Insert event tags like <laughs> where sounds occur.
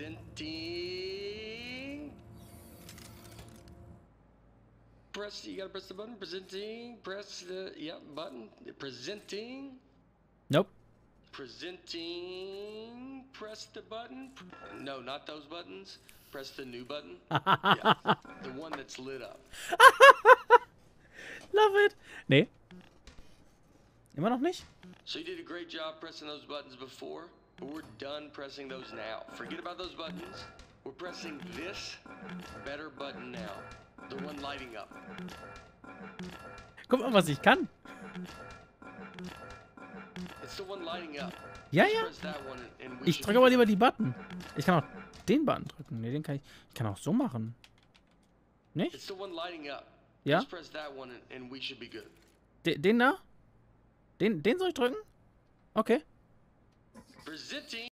Presenting. Press. You gotta press the button. Presenting. Press the yep button. Presenting. Nope. Presenting. Press the button. No, not those buttons. Press the new button. <laughs> yeah, the one that's lit up. <laughs> Love it. Nee. Immer noch nicht? So you did a great job pressing those buttons before, we're done pressing those now. Forget about those buttons. We're pressing this better button now. The one lighting up. Guck mal, was ich kann. It's the one lighting up. Ja, ja. Ich drücke be aber lieber die Button. Ich kann auch den Button drücken. Nee, den kann ich. Ich kann auch so machen. Nicht? It's the one lighting up. Ja? Den da? Den, den soll ich drücken? Okay. Presenting